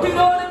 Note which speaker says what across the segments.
Speaker 1: Roti roll.
Speaker 2: Thank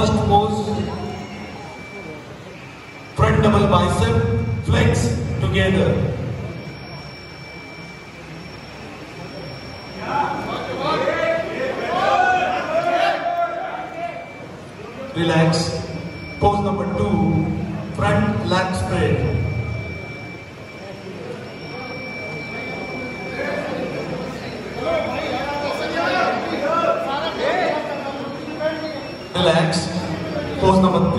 Speaker 2: First pose, front double bicep, flex together. Relax. Pose number two, front lat spread.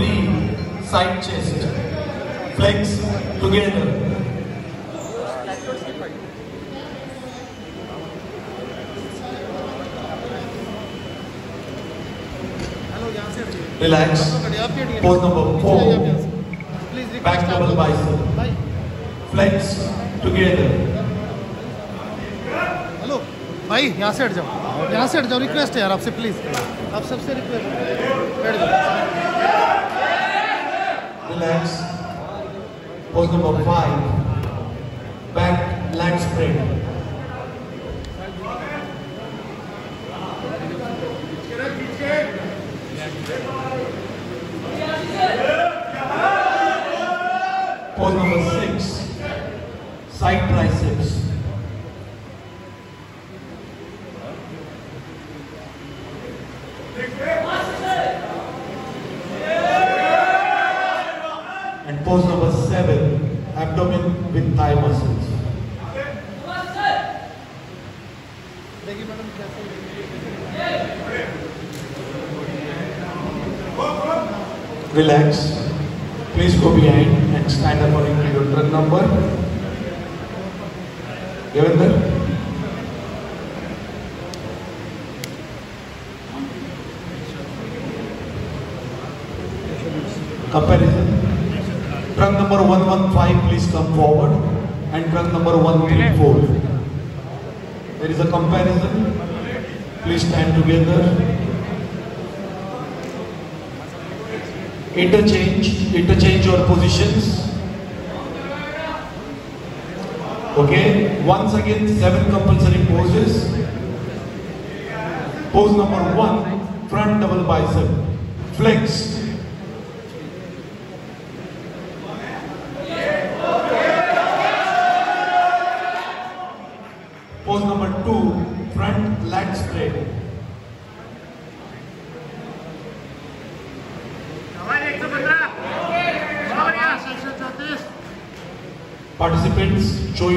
Speaker 2: Three, side chest. Flex together. Relax. Pose number four, back double bicep. Flex together.
Speaker 3: भाई यहाँ से हट जाओ यहाँ से हट जाओ request है यार आपसे प्लीज़ आप सबसे request
Speaker 2: Pose number five, back lat spread. Pose number six, side triceps. Relax. Please go behind and stand according to your truck number. Devendra? Comparison. Truck number 115, please come forward. And truck number 134. There is a comparison. Please stand together. Interchange, interchange your positions. Okay, once again, seven compulsory poses. Pose number one, front double bicep, flex. Pose number two, front lat spread. Participants, show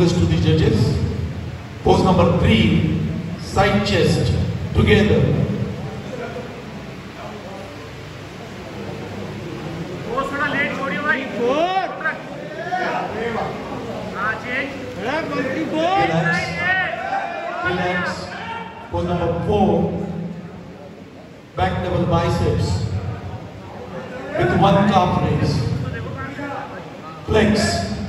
Speaker 2: request to the judges. Pose number three, side chest, together. Relax. Pose number four, back double biceps with one calf raise. Flex.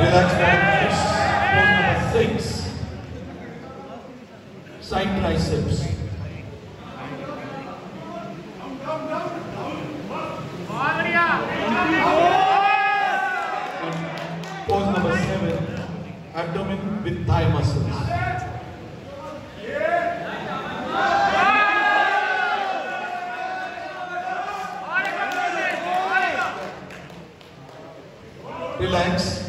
Speaker 2: Relax back. Six. Side triceps.
Speaker 4: And
Speaker 2: pose number seven. Abdomen with thigh muscles. relax.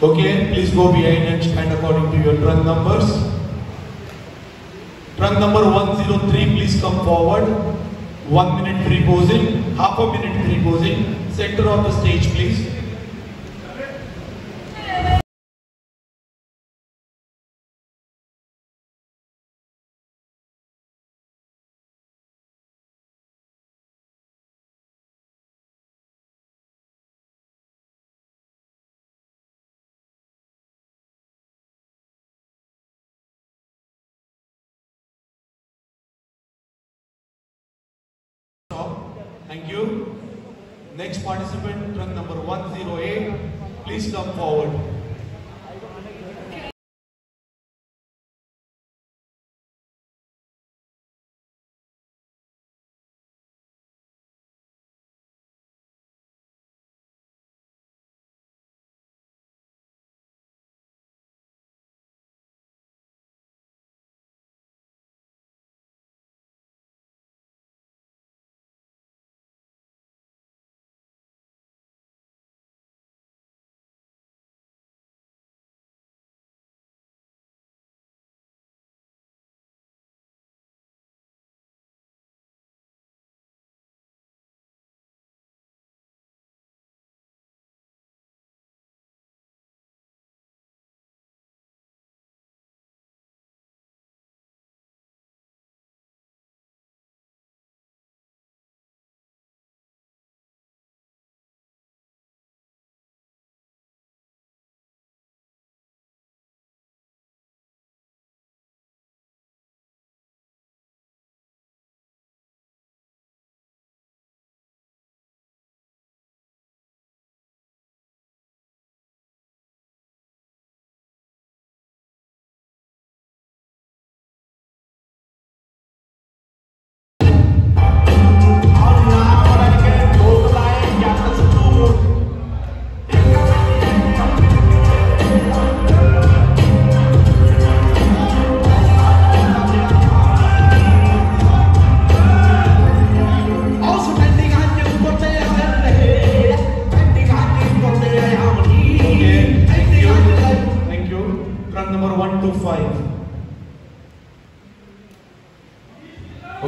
Speaker 2: Okay, please go behind and stand according to your trunk numbers. Trunk number 103, please come forward. One minute free posing, half a minute free posing. Center of the stage, please. Thank you. Next participant, trunk number 108, please come forward.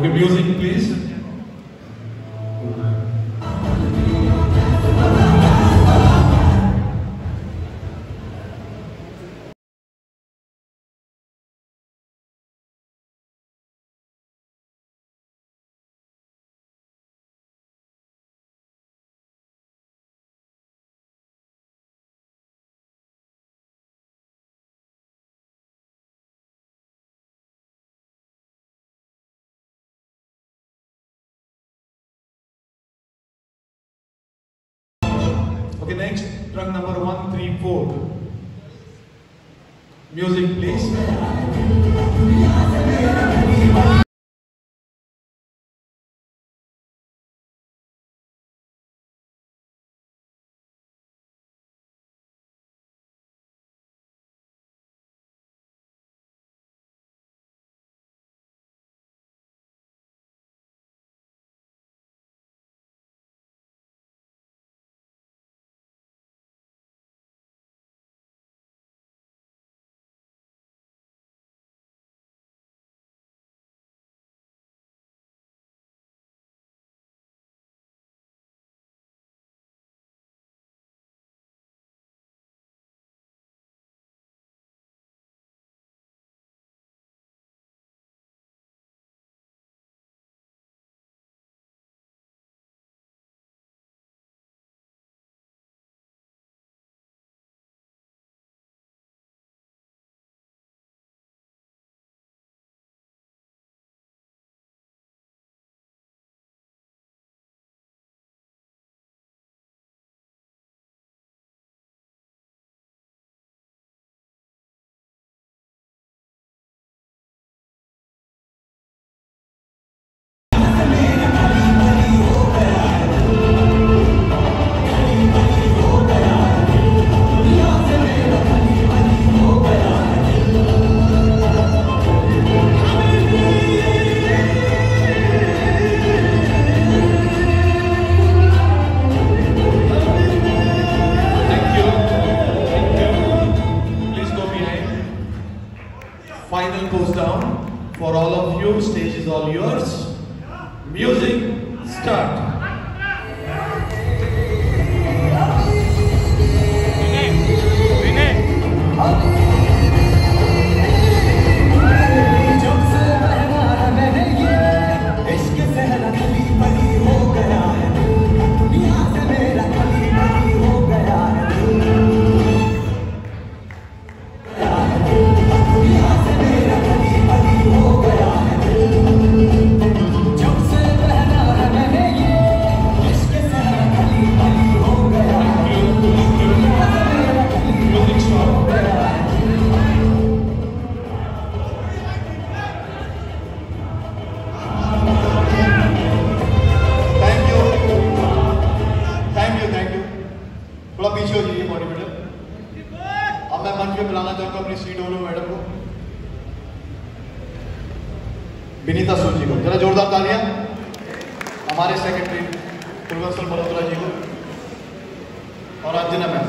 Speaker 2: Okay, music please. Okay, next, trunk number 134. Music please. goes down for all of you. Stage is all yours. Music, start. तालियाँ हमारे secretary पूर्वसर Vadodara जी को। और आज अंजना मैं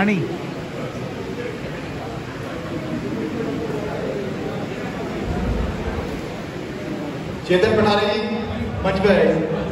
Speaker 3: आनी
Speaker 2: चेतन पठारे जी मंच पर आई